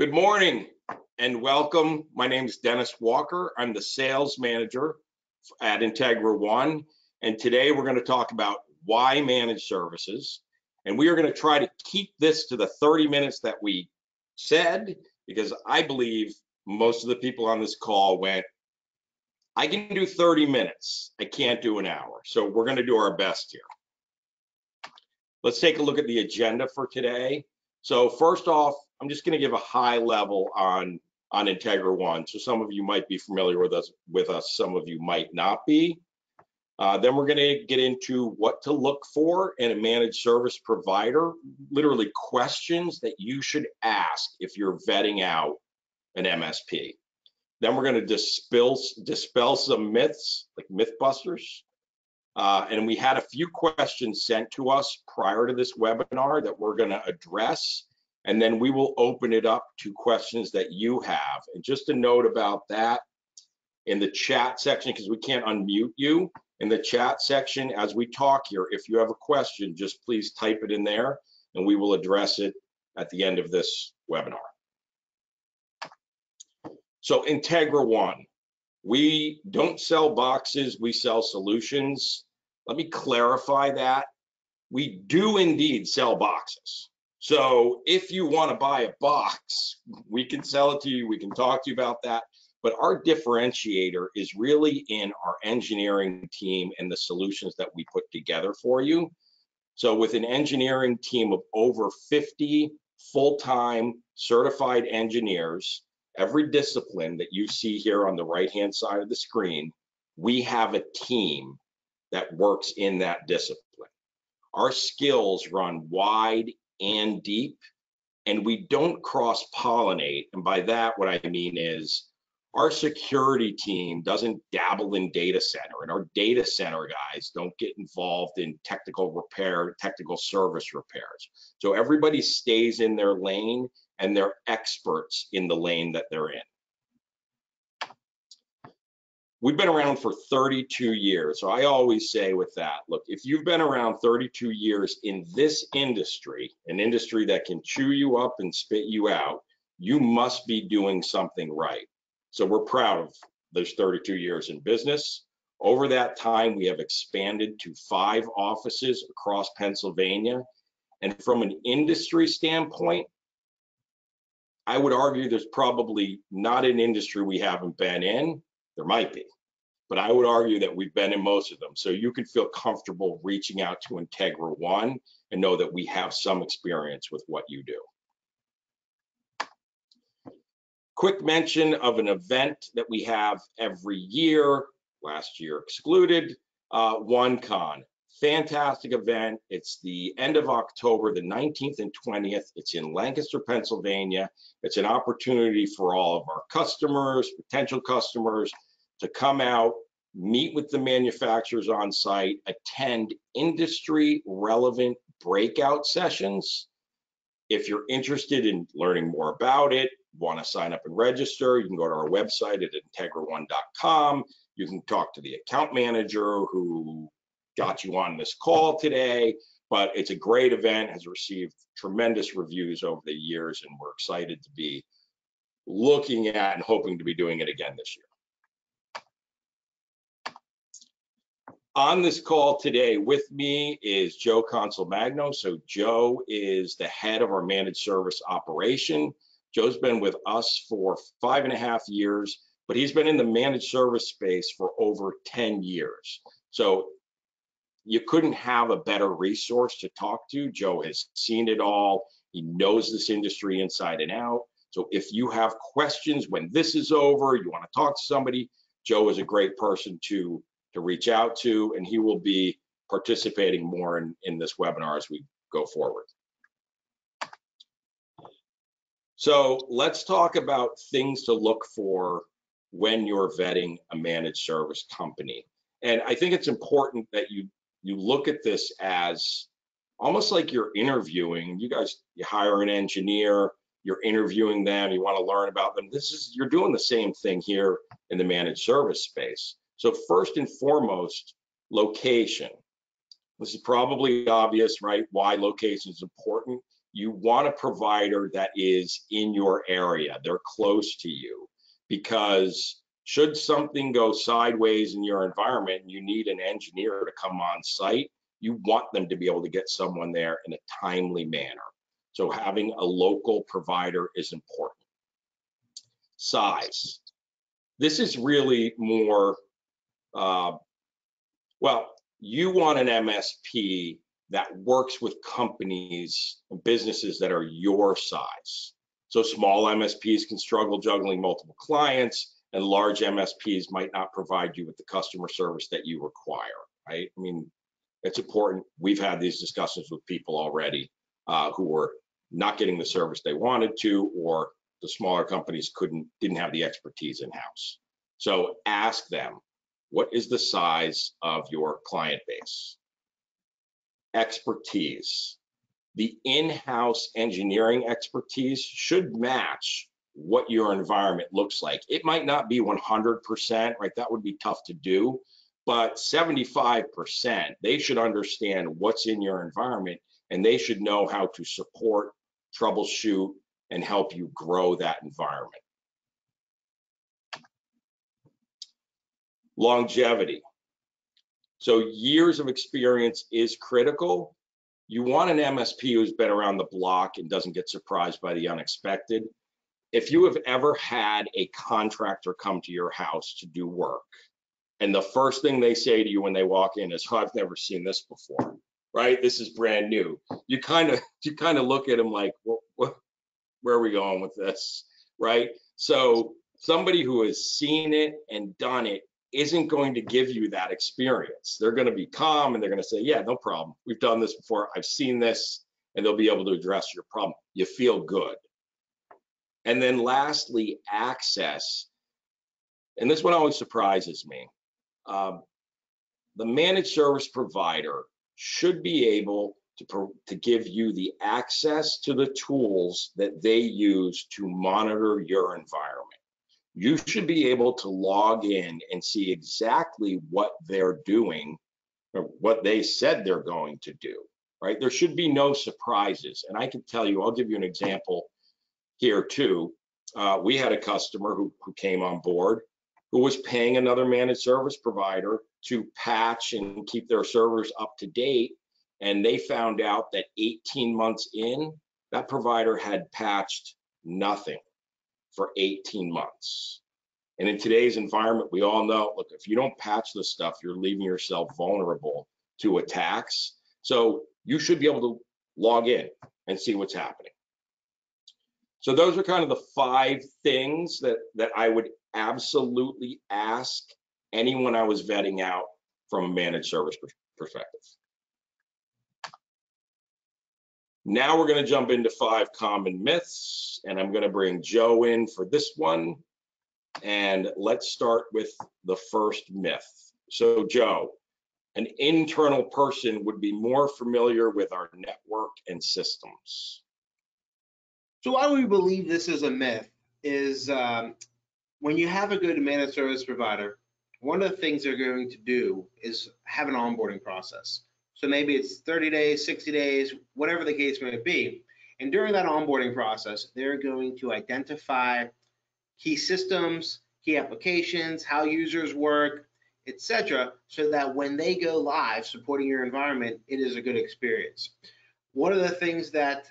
Good morning and welcome. My name is Dennis Walker. I'm the sales manager at Integra One. And today we're going to talk about why managed services. And we are going to try to keep this to the 30 minutes that we said, because I believe most of the people on this call went, I can do 30 minutes. I can't do an hour. So we're going to do our best here. Let's take a look at the agenda for today. So first off, I'm just going to give a high level on on Integra One. So some of you might be familiar with us, with us. Some of you might not be. Uh, then we're going to get into what to look for in a managed service provider, literally questions that you should ask if you're vetting out an MSP. Then we're going to dispel dispel some myths, like MythBusters. Uh, and we had a few questions sent to us prior to this webinar that we're going to address. And then we will open it up to questions that you have. And just a note about that in the chat section, because we can't unmute you, in the chat section as we talk here, if you have a question, just please type it in there and we will address it at the end of this webinar. So Integra One, we don't sell boxes, we sell solutions. Let me clarify that. We do indeed sell boxes. So if you want to buy a box, we can sell it to you. We can talk to you about that. But our differentiator is really in our engineering team and the solutions that we put together for you. So with an engineering team of over 50 full-time certified engineers, every discipline that you see here on the right-hand side of the screen, we have a team that works in that discipline. Our skills run wide and deep, and we don't cross-pollinate. And by that, what I mean is our security team doesn't dabble in data center, and our data center guys don't get involved in technical repair, technical service repairs. So everybody stays in their lane and they're experts in the lane that they're in. We've been around for 32 years. So I always say with that, look, if you've been around 32 years in this industry, an industry that can chew you up and spit you out, you must be doing something right. So we're proud of those 32 years in business. Over that time, we have expanded to five offices across Pennsylvania. And from an industry standpoint, I would argue there's probably not an industry we haven't been in. There might be, but I would argue that we've been in most of them. So you can feel comfortable reaching out to Integra One and know that we have some experience with what you do. Quick mention of an event that we have every year, last year excluded, uh, OneCon fantastic event. It's the end of October, the 19th and 20th. It's in Lancaster, Pennsylvania. It's an opportunity for all of our customers, potential customers, to come out, meet with the manufacturers on site, attend industry relevant breakout sessions. If you're interested in learning more about it, want to sign up and register, you can go to our website at integra1.com. You can talk to the account manager who got you on this call today, but it's a great event, has received tremendous reviews over the years, and we're excited to be looking at and hoping to be doing it again this year. On this call today with me is Joe Consolmagno. So Joe is the head of our managed service operation. Joe's been with us for five and a half years, but he's been in the managed service space for over 10 years. So you couldn't have a better resource to talk to. Joe has seen it all. He knows this industry inside and out. So if you have questions when this is over, you want to talk to somebody, Joe is a great person to to reach out to, and he will be participating more in, in this webinar as we go forward. So let's talk about things to look for when you're vetting a managed service company. And I think it's important that you you look at this as almost like you're interviewing. You guys, you hire an engineer, you're interviewing them, you want to learn about them. This is, you're doing the same thing here in the managed service space. So first and foremost, location. This is probably obvious, right? Why location is important. you want a provider that is in your area, they're close to you, because should something go sideways in your environment and you need an engineer to come on site, you want them to be able to get someone there in a timely manner. So having a local provider is important. Size. This is really more, uh, well, you want an MSP that works with companies and businesses that are your size. So small MSPs can struggle juggling multiple clients and large MSPs might not provide you with the customer service that you require, right? I mean, it's important. We've had these discussions with people already uh, who were not getting the service they wanted to, or the smaller companies couldn't, didn't have the expertise in house. So ask them, what is the size of your client base? Expertise. The in-house engineering expertise should match what your environment looks like. It might not be 100%, right? That would be tough to do, but 75%, they should understand what's in your environment and they should know how to support, troubleshoot, and help you grow that environment. Longevity. So years of experience is critical. You want an MSP who's been around the block and doesn't get surprised by the unexpected. If you have ever had a contractor come to your house to do work, and the first thing they say to you when they walk in is, oh, I've never seen this before, right? This is brand new. You kind of you kind of look at them like, well, what, where are we going with this, right? So somebody who has seen it and done it isn't going to give you that experience. They're going to be calm and they're going to say, yeah, no problem. We've done this before. I've seen this, and they'll be able to address your problem. You feel good. And then lastly, access. And this one always surprises me. Um, the managed service provider should be able to, to give you the access to the tools that they use to monitor your environment. You should be able to log in and see exactly what they're doing or what they said they're going to do, right? There should be no surprises. And I can tell you, I'll give you an example here too. Uh, we had a customer who, who came on board who was paying another managed service provider to patch and keep their servers up to date. And they found out that 18 months in, that provider had patched nothing for 18 months. And in today's environment, we all know, look, if you don't patch this stuff, you're leaving yourself vulnerable to attacks. So you should be able to log in and see what's happening. So those are kind of the five things that, that I would absolutely ask anyone I was vetting out from a managed service perspective. Now we're going to jump into five common myths, and I'm going to bring Joe in for this one. And let's start with the first myth. So, Joe, an internal person would be more familiar with our network and systems. So, why we believe this is a myth is um, when you have a good managed service provider, one of the things they're going to do is have an onboarding process. So maybe it's 30 days, 60 days, whatever the case may be. And during that onboarding process, they're going to identify key systems, key applications, how users work, etc., so that when they go live supporting your environment, it is a good experience. One of the things that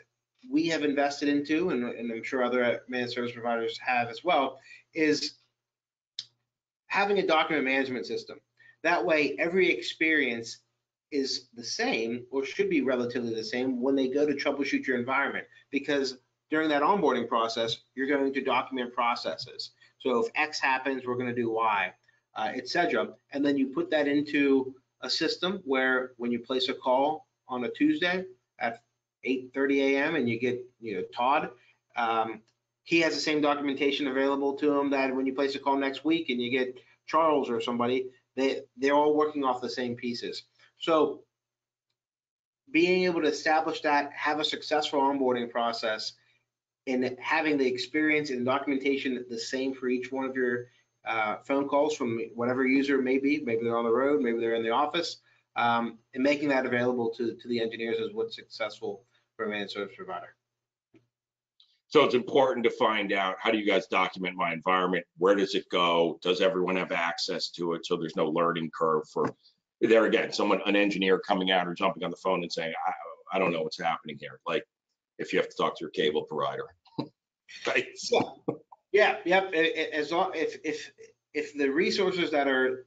we have invested into, and, and I'm sure other managed service providers have as well, is having a document management system. That way, every experience is the same or should be relatively the same when they go to troubleshoot your environment because during that onboarding process, you're going to document processes. So if X happens, we're going to do Y, uh, etc. And then you put that into a system where when you place a call on a Tuesday at 8:30 a.m. and you get you know Todd, um, he has the same documentation available to him that when you place a call next week and you get Charles or somebody, they they're all working off the same pieces. So being able to establish that, have a successful onboarding process, and having the experience and documentation the same for each one of your uh, phone calls from whatever user may be, maybe they're on the road, maybe they're in the office, um, and making that available to, to the engineers is what's successful for a managed service provider. So it's important to find out, how do you guys document my environment? Where does it go? Does everyone have access to it? So there's no learning curve for, there again, someone, an engineer coming out or jumping on the phone and saying, I, I don't know what's happening here. Like if you have to talk to your cable provider. Right? So, Yeah, yep, a- as long, if, if, if the resources that are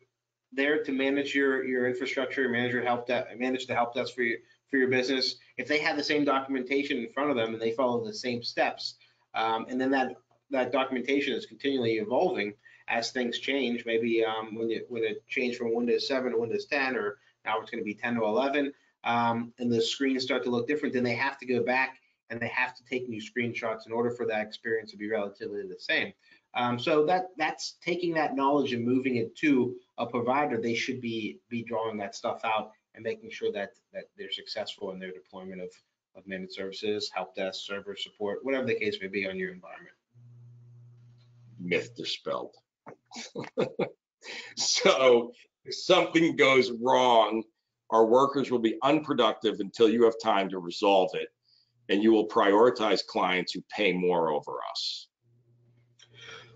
there to manage your, your infrastructure, manage your help, de- manage the help desk for your, for your business, if they have the same documentation in front of them and they follow the same steps, um, and then that, that documentation is continually evolving as things change, maybe, um, when it, when it changed from Windows seven to Windows ten, or now it's gonna be ten to eleven, um, and the screens start to look different, then they have to go back and they have to take new screenshots in order for that experience to be relatively the same. Um, so that that's taking that knowledge and moving it to a provider. They should be be drawing that stuff out and making sure that that they're successful in their deployment of of managed services, help desk, server support, whatever the case may be on your environment. myth dispelled. So if something goes wrong, our workers will be unproductive until you have time to resolve it. And you will prioritize clients who pay more over us.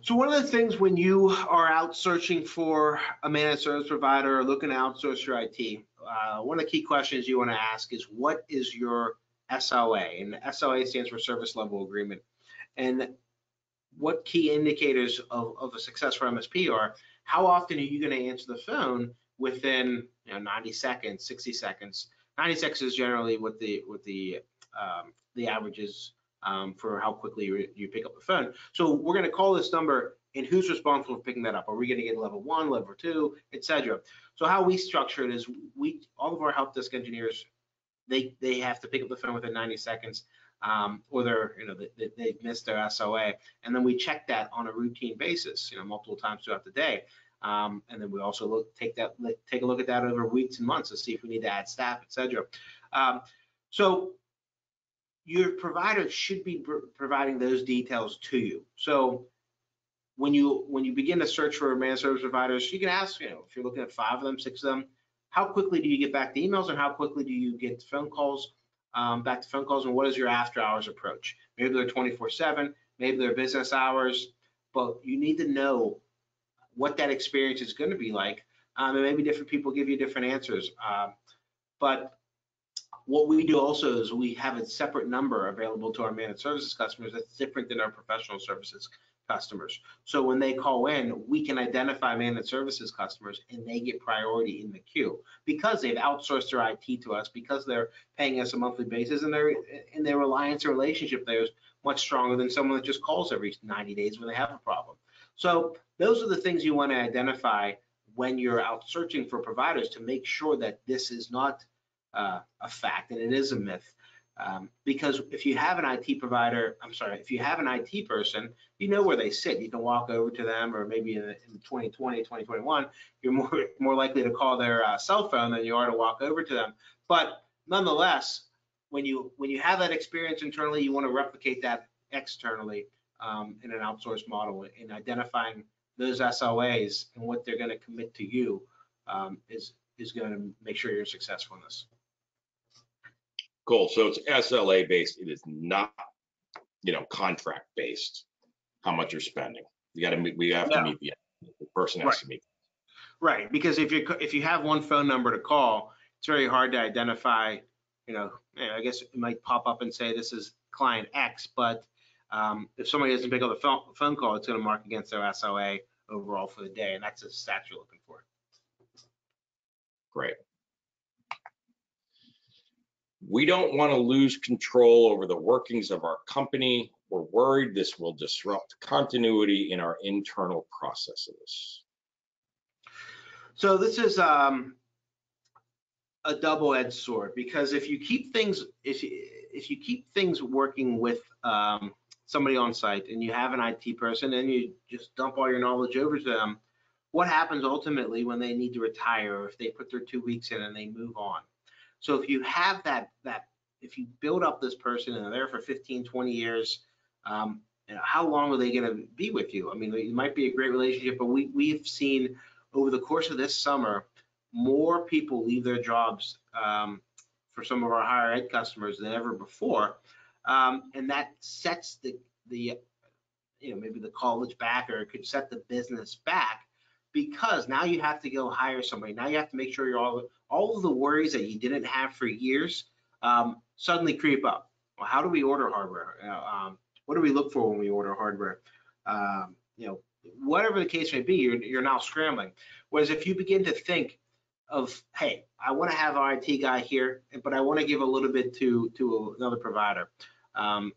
So one of the things when you are out searching for a managed service provider or looking to outsource your IT, uh, one of the key questions you want to ask is what is your SLA? And SLA stands for Service Level Agreement. And what key indicators of, of a successful MSP are how often are you going to answer the phone within you know, 90 seconds, 60 seconds? 90 seconds is generally what the what the um, the average is um, for how quickly you, you pick up the phone. So we're going to call this number and who's responsible for picking that up? Are we going to get level one, level two, etc. So how we structure it is we all of our help desk engineers they they have to pick up the phone within 90 seconds um, or they're you know they, they've missed their SLA and then we check that on a routine basis you know multiple times throughout the day um, and then we also look take that take a look at that over weeks and months to see if we need to add staff etc. Um, so your provider should be pr- providing those details to you. So when you when you begin to search for managed service providers, you can ask, you know, if you're looking at five of them, six of them, how quickly do you get back the emails and how quickly do you get phone calls, um, back to phone calls, and what is your after hours approach? Maybe they're 24/7, maybe they're business hours, but you need to know what that experience is going to be like. Um, and maybe different people give you different answers. Um, but what we do also is we have a separate number available to our managed services customers that's different than our professional services customers. So when they call in, we can identify managed services customers and they get priority in the queue because they've outsourced their IT to us, because they're paying us a monthly basis and their and their reliance and relationship there is much stronger than someone that just calls every 90 days when they have a problem. So those are the things you want to identify when you're out searching for providers to make sure that this is not uh, a fact and it is a myth. Um, because if you have an IT provider, I'm sorry, if you have an IT person, you know where they sit. You can walk over to them, or maybe in, in 2020, 2021, you're more more likely to call their uh, cell phone than you are to walk over to them. But nonetheless, when you when you have that experience internally, you want to replicate that externally um, in an outsourced model in identifying those SLAs and what they're going to commit to you um, is is going to make sure you're successful in this. Cool. So it's SLA based. It is not, you know, contract based. How much you're spending. You got to meet. We have to meet the, the person has Right. to meet. Right, because if you if you have one phone number to call, it's very hard to identify. You know, I guess it might pop up and say this is client X, but um, if somebody doesn't pick up the phone, phone call, it's going to mark against their SLA overall for the day, and that's the stat you're looking for. Great. We don't want to lose control over the workings of our company. We're worried this will disrupt continuity in our internal processes. So this is um, a double-edged sword because if you keep things if you, if you keep things working with um, somebody on site and you have an IT person and you just dump all your knowledge over to them, what happens ultimately when they need to retire or if they put their two weeks in and they move on? So if you have that that if you build up this person and they're there for 15, 20 years, um, you know, how long are they going to be with you? I mean, it might be a great relationship, but we we've seen over the course of this summer, more people leave their jobs um, for some of our higher ed customers than ever before. Um, and that sets the, the, you know, maybe the college back or it could set the business back because now you have to go hire somebody. Now you have to make sure you're all, all of the worries that you didn't have for years um, suddenly creep up. Well, how do we order hardware? Uh, um, what do we look for when we order hardware? Um, you know, whatever the case may be, you're, you're now scrambling. Whereas if you begin to think of, hey, I want to have our IT guy here, but I want to give a little bit to to another provider. Um,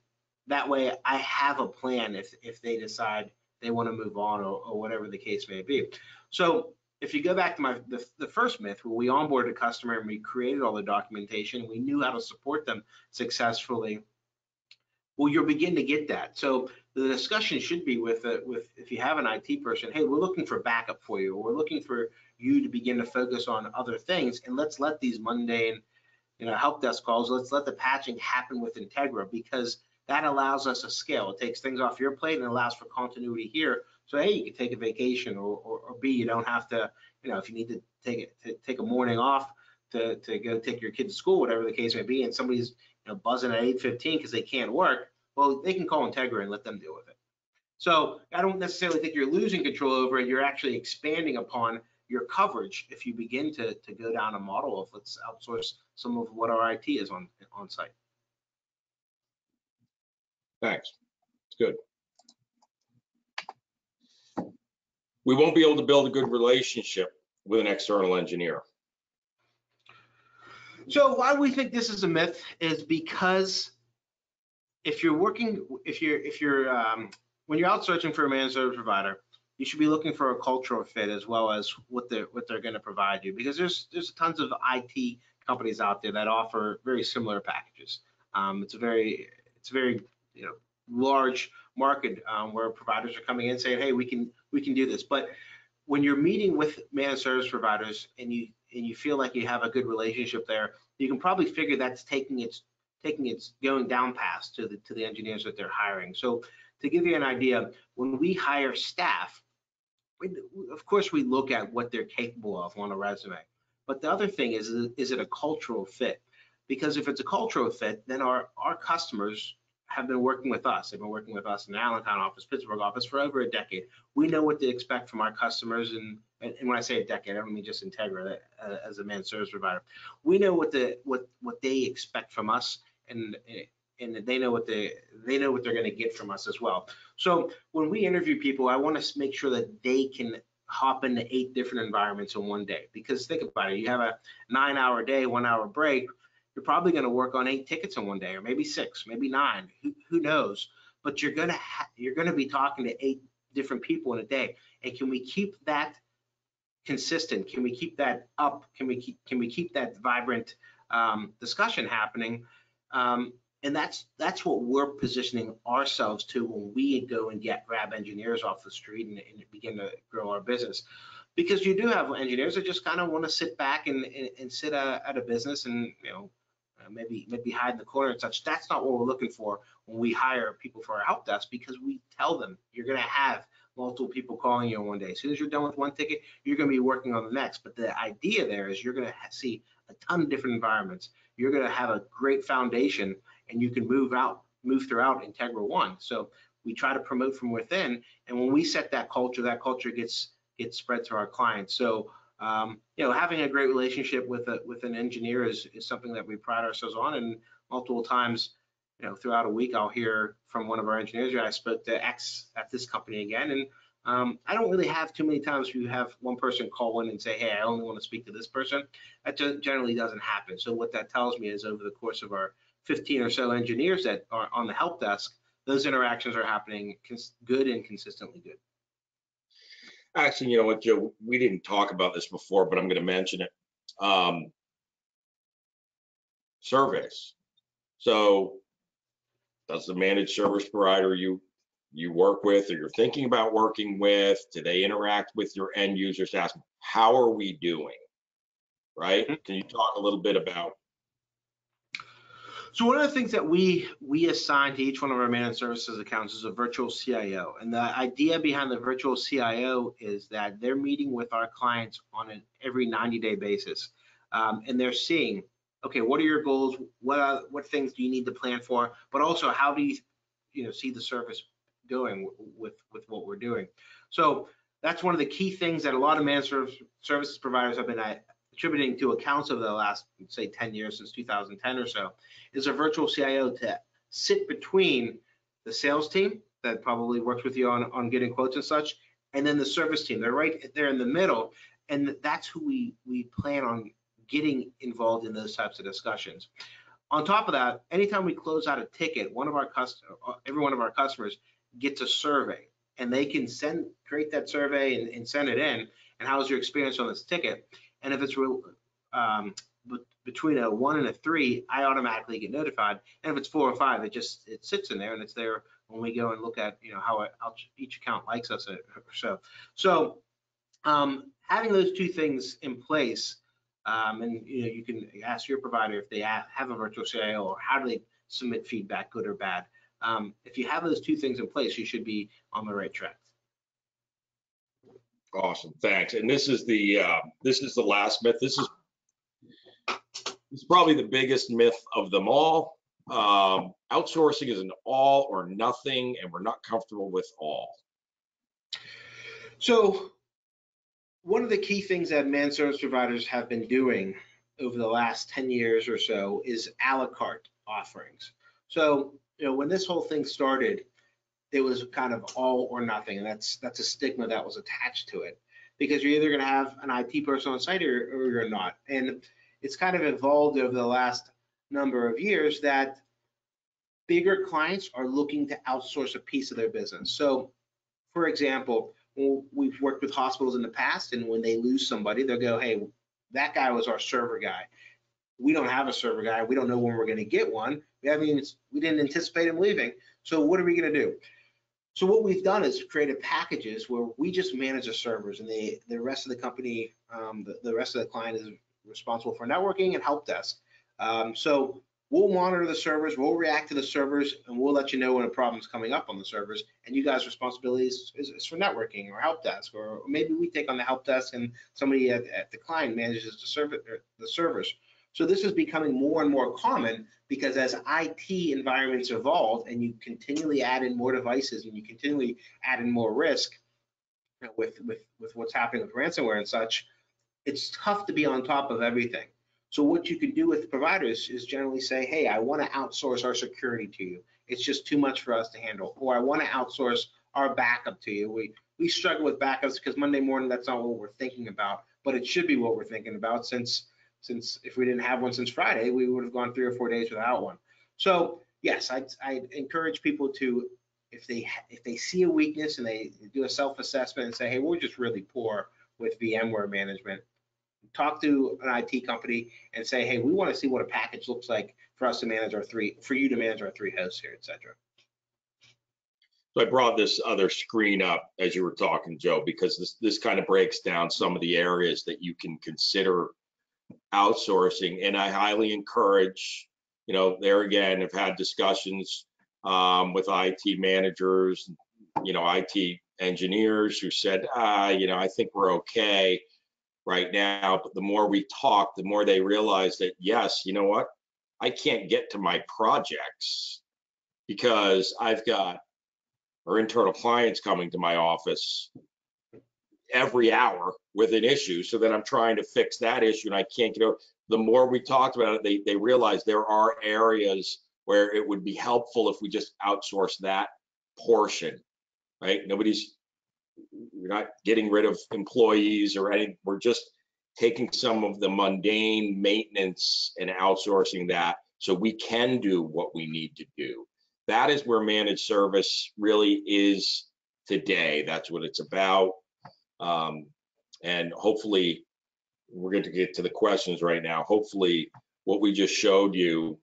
that way, I have a plan if if they decide they want to move on or, or whatever the case may be. So if you go back to my the, the first myth where we onboarded a customer and we created all the documentation, we knew how to support them successfully. Well, you'll begin to get that. So the discussion should be with uh, with if you have an IT person, hey, we're looking for backup for you. We're looking for you to begin to focus on other things, and let's let these mundane, you know, help desk calls. Let's let the patching happen with Integra because that allows us a scale. It takes things off your plate and allows for continuity here. So A, you can take a vacation, or, or, or B, you don't have to, you know, if you need to take it, to take a morning off to, to go take your kid to school, whatever the case may be, and somebody's you know, buzzing at 8:15 because they can't work, well, they can call Integra and let them deal with it. So I don't necessarily think you're losing control over it. You're actually expanding upon your coverage if you begin to, to go down a model of let's outsource some of what our IT is on on site. Thanks. It's good. We won't be able to build a good relationship with an external engineer. So why we think this is a myth is because if you're working, if you're, if you're, um, when you're out searching for a managed service provider, you should be looking for a cultural fit as well as what they're, what they're going to provide you because there's, there's tons of IT companies out there that offer very similar packages. Um, it's a very, it's a very, you know, large market um, where providers are coming in saying, hey, we can, we can do this. But when you're meeting with managed service providers and you, and you feel like you have a good relationship there, you can probably figure that's taking its taking its going down past to the to the engineers that they're hiring. So to give you an idea, when we hire staff, we, of course we look at what they're capable of on a resume. But the other thing is, is it a cultural fit? Because if it's a cultural fit, then our our customers have been working with us. They've been working with us in the Allentown office, Pittsburgh office for over a decade. We know what to expect from our customers, and, and when I say a decade, I don't mean just Integra uh, as a managed service provider. We know what the what what they expect from us, and and they know what they they know what they're going to get from us as well. So when we interview people, I want to make sure that they can hop into eight different environments in one day. Because think about it, you have a nine-hour day, one-hour break you're probably going to work on eight tickets in one day, or maybe six, maybe nine. Who, who knows? But you're going to you're going to be talking to eight different people in a day. And can we keep that consistent? Can we keep that up? Can we keep can we keep that vibrant um, discussion happening? Um, and that's that's what we're positioning ourselves to when we go and get grab engineers off the street and, and begin to grow our business because you do have engineers that just kind of want to sit back and, and, and sit uh, at a business and you know uh, maybe maybe hide in the corner and such. That's not what we're looking for when we hire people for our help desk because we tell them you're going to have multiple people calling you in one day. As soon as you're done with one ticket, you're going to be working on the next. But the idea there is you're going to see a ton of different environments. You're going to have a great foundation, and you can move out, move throughout Integra One. So we try to promote from within, and when we set that culture, that culture gets gets spread to our clients. So um, you know, having a great relationship with a, with an engineer is, is something that we pride ourselves on. And multiple times, you know, throughout a week, I'll hear from one of our engineers. I spoke to X at this company again, and um, I don't really have too many times where you have one person call in and say, "Hey, I only want to speak to this person." That generally doesn't happen. So what that tells me is, over the course of our 15 or so engineers that are on the help desk, those interactions are happening good and consistently good. Actually, you know what, Joe, we didn't talk about this before, but I'm going to mention it. Um, surveys. So does the managed service provider you you work with or you're thinking about working with, do they interact with your end users? Ask them, how are we doing? Right? Mm-hmm. Can you talk a little bit about so one of the things that we we assign to each one of our managed services accounts is a virtual CIO, and the idea behind the virtual CIO is that they're meeting with our clients on an every 90 day basis, um, and they're seeing okay, what are your goals? What are, what things do you need to plan for? But also, how do you, you know, see the service going w- with with what we're doing? So that's one of the key things that a lot of managed service, services providers have been attributing to accounts over the last, say, 10 years since 2010 or so, is a virtual CIO to sit between the sales team that probably works with you on, on getting quotes and such, and then the service team. They're right there in the middle, and that's who we we plan on getting involved in those types of discussions. On top of that, anytime we close out a ticket, one of our customers, every one of our customers gets a survey, and they can send create that survey and, and send it in. And how's your experience on this ticket? And if it's um, between a one and a three, I automatically get notified. And if it's four or five, it just it sits in there and it's there when we go and look at you know how, each account likes us or so. So um, having those two things in place, um, and you know you can ask your provider if they have a virtual CIO or how do they submit feedback, good or bad. Um, if you have those two things in place, you should be on the right track. Awesome, thanks. And this is the uh, this is the last myth. This is is probably the biggest myth of them all. Um, outsourcing is an all or nothing, and we're not comfortable with all. So, one of the key things that managed service providers have been doing over the last 10 years or so is a la carte offerings. So, you know, when this whole thing started, it was kind of all or nothing, and that's that's a stigma that was attached to it because you're either going to have an IT person on site or, or you're not. And it's kind of evolved over the last number of years that bigger clients are looking to outsource a piece of their business. So, for example, we've worked with hospitals in the past, and when they lose somebody, they'll go, "Hey, that guy was our server guy. We don't have a server guy. We don't know when we're going to get one. We haven't even, we didn't anticipate him leaving. So what are we going to do?" So what we've done is created packages where we just manage the servers, and the the rest of the company, um, the, the rest of the client is responsible for networking and help desk. Um, so we'll monitor the servers, we'll react to the servers, and we'll let you know when a problem's coming up on the servers. And you guys' responsibilities is, is for networking or help desk, or maybe we take on the help desk and somebody at, at the client manages the, server, the servers. So this is becoming more and more common because as IT environments evolve and you continually add in more devices and you continually add in more risk with, with, with what's happening with ransomware and such, it's tough to be on top of everything. So what you can do with providers is generally say, hey, I want to outsource our security to you. It's just too much for us to handle. Or I want to outsource our backup to you. We we struggle with backups because Monday morning that's not what we're thinking about, but it should be what we're thinking about since since if we didn't have one since Friday, we would have gone three or four days without one. So yes, I I encourage people to if they if they see a weakness and they do a self-assessment and say, hey, we're just really poor with VMware management, talk to an IT company and say, hey, we want to see what a package looks like for us to manage our three, for you to manage our three hosts here, et cetera. So I brought this other screen up as you were talking, Joe, because this, this kind of breaks down some of the areas that you can consider outsourcing. And I highly encourage, you know, there again, I've had discussions um, with IT managers, you know, IT engineers who said, ah, you know, I think we're okay right now. But the more we talk, the more they realize that, yes, you know what? I can't get to my projects because I've got our internal clients coming to my office every hour with an issue. So then I'm trying to fix that issue and I can't get over. The more we talked about it, they, they realize there are areas where it would be helpful if we just outsource that portion, right? Nobody's we're not getting rid of employees or any, we're just taking some of the mundane maintenance and outsourcing that so we can do what we need to do. That is where managed service really is today. That's what it's about. Um, and hopefully, we're going to get to the questions right now. Hopefully, what we just showed you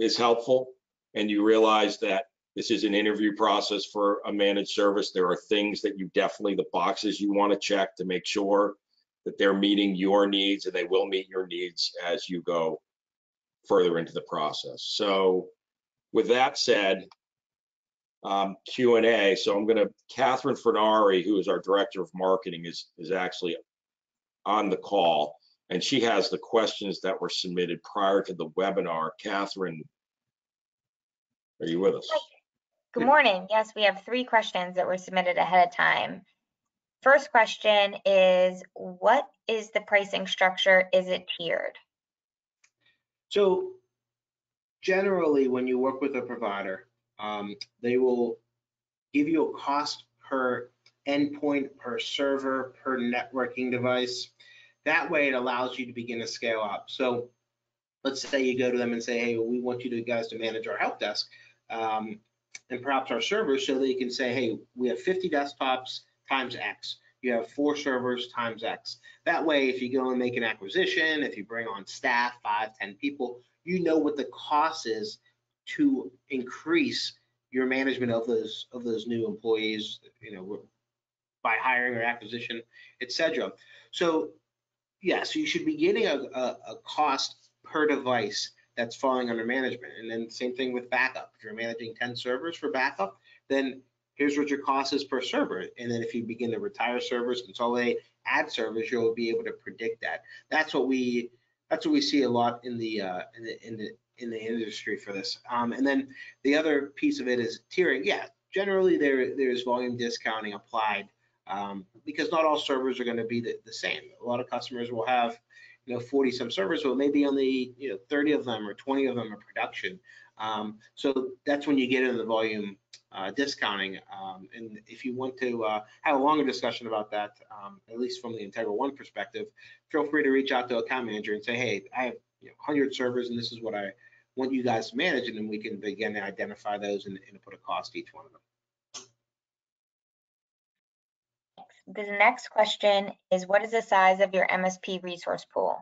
is helpful and you realize that this is an interview process for a managed service. There are things that you definitely, the boxes you want to check to make sure that they're meeting your needs and they will meet your needs as you go further into the process. So with that said, um, Q&A. So I'm going to, Catherine Fernari, who is our Director of Marketing, is, is actually on the call. And she has the questions that were submitted prior to the webinar. Catherine, are you with us? Good morning. Yes, we have three questions that were submitted ahead of time. First question is, what is the pricing structure? Is it tiered? So generally, when you work with a provider, um, they will give you a cost per endpoint, per server, per networking device. That way, it allows you to begin to scale up. So let's say you go to them and say, hey, we want you to guys to manage our help desk um, and perhaps our servers so that you can say, hey, we have 50 desktops times X. You have four servers times X. That way, if you go and make an acquisition, if you bring on staff, five, 10 people, you know what the cost is to increase your management of those of those new employees, you know, by hiring or acquisition, etc. So, yeah, So you should be getting a, a, a cost per device that's falling under management. And then same thing with backup. If you're managing 10 servers for backup, then here's what your cost is per server. And then if you begin to retire servers, consolidate, add servers, you'll be able to predict that. That's what we that's what we see a lot in the uh, in the in the in the industry for this. Um, and then the other piece of it is tiering. Yeah, generally there there's volume discounting applied um, because not all servers are going to be the, the same. A lot of customers will have you know 40 some servers, but maybe only you know 30 of them or 20 of them are production. Um, so that's when you get into the volume uh, discounting. Um, and if you want to uh, have a longer discussion about that, um, at least from the Integra One perspective, feel free to reach out to account manager and say, hey, I have you know, 100 servers and this is what I want you guys to manage, and then we can begin to identify those and, and put a cost to each one of them. The next question is, what is the size of your MSP resource pool?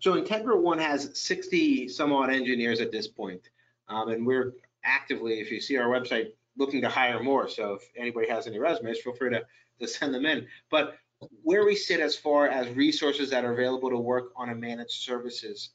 So Integra One has 60 some odd engineers at this point. Um, and we're actively, if you see our website, looking to hire more. So if anybody has any resumes, feel free to, to send them in. But where we sit as far as resources that are available to work on a managed services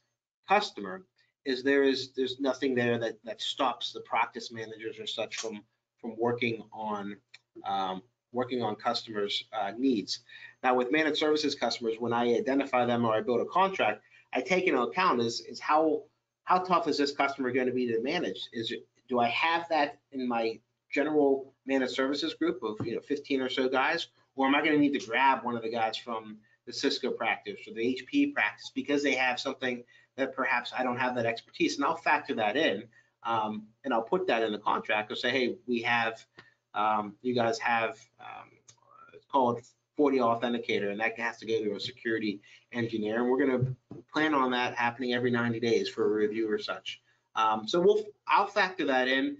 customer is there is there's nothing there that that stops the practice managers or such from from working on um, working on customers uh, needs. Now with managed services customers when i identify them or i build a contract i take into account is is how how tough is this customer going to be to manage? Is it do i have that in my general managed services group of you know 15 or so guys? Or am i going to need to grab one of the guys from the cisco practice or the hp practice because they have something that perhaps I don't have that expertise, and I'll factor that in, um, and I'll put that in the contract. Or say, hey, we have, um, you guys have, um, it's called FortiAuthenticator, and that has to go to a security engineer, and we're going to plan on that happening every 90 days for a review or such. Um, so we'll, I'll factor that in,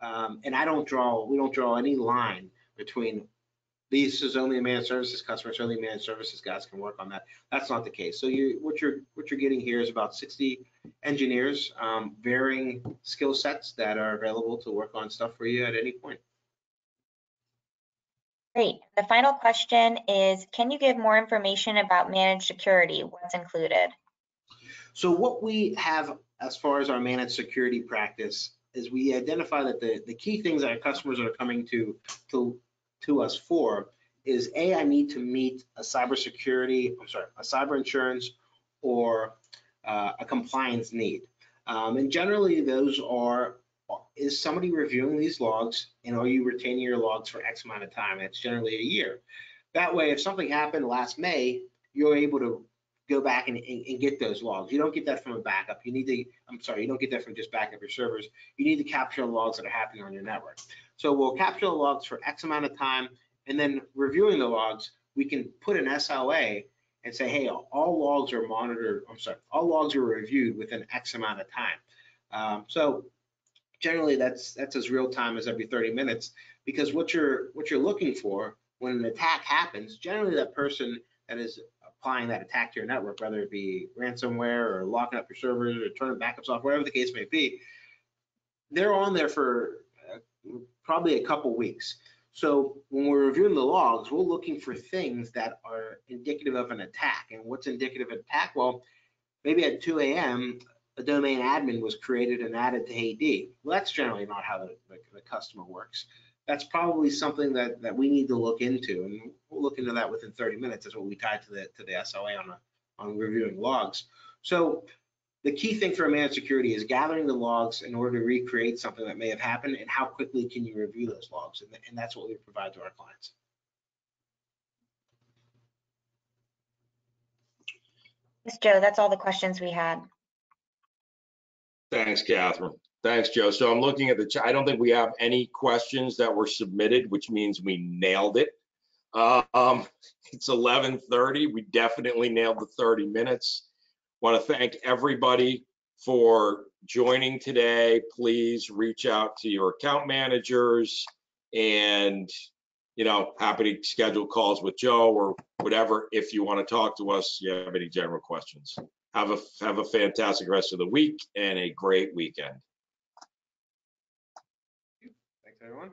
um, and I don't draw, we don't draw any line between this is only a managed services customer, so only managed services guys can work on that. That's not the case. So you, what you're, what you're getting here is about 60 engineers, um, varying skill sets that are available to work on stuff for you at any point. Great. The final question is, can you give more information about managed security? What's included? So what we have as far as our managed security practice is we identify that the, the key things that our customers are coming to, to, to us for is A, I need to meet a cybersecurity, I'm sorry, a cyber insurance or uh, a compliance need. Um, and generally those are, is somebody reviewing these logs and are you retaining your logs for X amount of time? It's generally a year. That way, if something happened last May, you're able to go back and, and, and, get those logs. You don't get that from a backup. You need to, I'm sorry, you don't get that from just backup your servers. You need to capture logs that are happening on your network. So we'll capture the logs for X amount of time, and then reviewing the logs, we can put an SLA and say, hey, all logs are monitored, I'm sorry, all logs are reviewed within X amount of time. Um, so generally that's that's as real time as every 30 minutes because what you're what you're looking for when an attack happens, generally that person that is applying that attack to your network, whether it be ransomware or locking up your servers or turning backups off, whatever the case may be, they're on there for uh, probably a couple weeks. So when we're reviewing the logs, we're looking for things that are indicative of an attack. And what's indicative of attack? Well, maybe at 2 a.m., a domain admin was created and added to AD. Well, that's generally not how the, the, the customer works that's probably something that, that we need to look into, and we'll look into that within 30 minutes. Is what we tied to the to the SLA on a on reviewing logs. So the key thing for a managed security is gathering the logs in order to recreate something that may have happened and how quickly can you review those logs? And, and that's what we provide to our clients. Yes, Joe, that's all the questions we had. Thanks, Catherine. Thanks, Joe. So I'm looking at the, ch- I don't think we have any questions that were submitted, which means we nailed it. Um, it's 11:30. We definitely nailed the 30 minutes. Want to thank everybody for joining today. Please reach out to your account managers and, you know, happy to schedule calls with Joe or whatever if you want to talk to us, you have any general questions. Have a, have a fantastic rest of the week and a great weekend. Thanks, everyone.